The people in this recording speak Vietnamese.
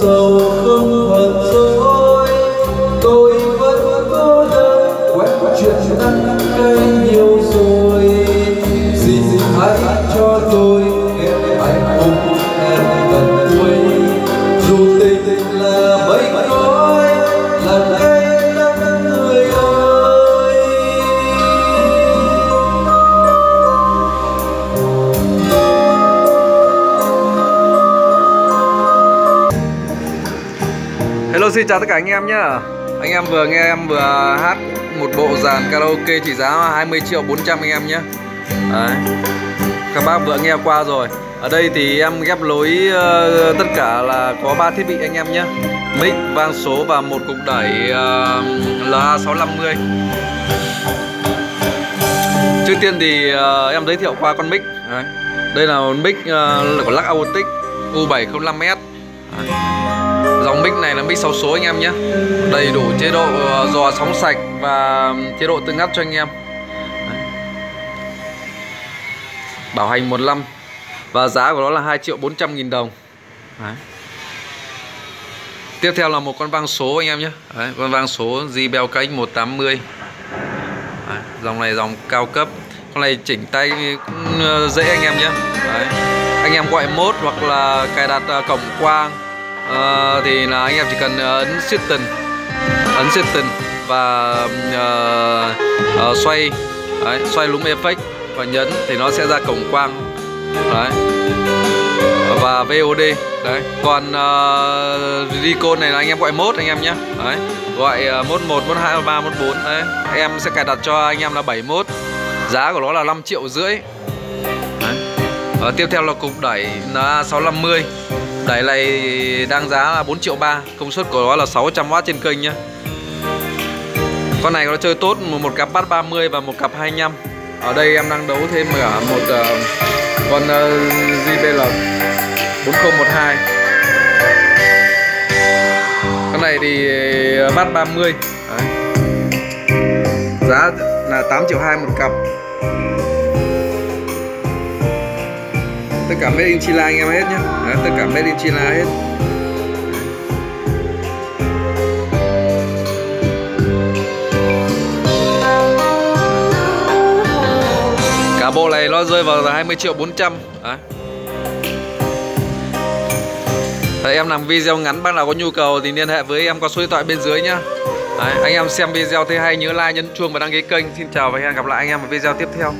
so Hello xin chào tất cả anh em nhá. Anh em vừa nghe em vừa hát một bộ dàn karaoke trị giá 20 triệu 400 anh em nhé Đấy. Các bác vừa nghe qua rồi. Ở đây thì em ghép lối uh, tất cả là có 3 thiết bị anh em nhé Mic, vang số và một cục đẩy ờ, uh, LA650 Trước tiên thì uh, em giới thiệu qua con mic. Đấy. Đây là mic uh, của Lắc Autic U705S Dòng mic này là mic 6 số anh em nhé. Đầy đủ chế độ ờ, dò sóng sạch và chế độ tương ngắt cho anh em. Bảo hành một năm Và giá của nó là 2 triệu 400 nghìn đồng. Đấy. Tiếp theo là một con vang số anh em nhé. Đấy, Con vang số JBL KX180 Đấy, Dòng này dòng cao cấp. Con này chỉnh tay cũng ờ, dễ anh em nhé. Đấy. Anh em gọi mốt hoặc là cài đặt ờ, cổng quang uh, thì là anh em chỉ cần ờ, ấn setting ấn setting và uh, uh, xoay đấy, xoay lúng effect và nhấn thì nó sẽ ra cổng quang. Đấy. Và VOD đấy. Còn uh, Recon này là anh em gọi mốt anh em nhé. Đấy. Gọi uh, mốt 1, mốt 2, mốt 3, mốt 4 đấy. Em sẽ cài đặt cho anh em là 7 mốt. Giá của nó là 5 triệu rưỡi. Đấy. Và tiếp theo là cục đẩy là 650 Đẩy này đang giá là 4 triệu 3 Công suất của nó là 600W trên kênh nhá. Con này nó chơi tốt một cặp bát 30 và một cặp 25 Ở đây em đang đấu thêm cả một uh, con uh, JBL 4012 Con này thì ờ, bát 30 Đấy. Giá là 8 triệu 2 một cặp cả made in China anh em hết nhé Đấy, tất cả made in China hết. Cả bộ này nó rơi vào 20 triệu 400 Đấy. Đấy, em làm video ngắn bác nào có nhu cầu thì liên hệ với em qua số điện thoại bên dưới nhá. Đấy, anh em xem video thấy hay nhớ like nhấn chuông và đăng ký kênh. Xin chào và hẹn gặp lại anh em ở video tiếp theo.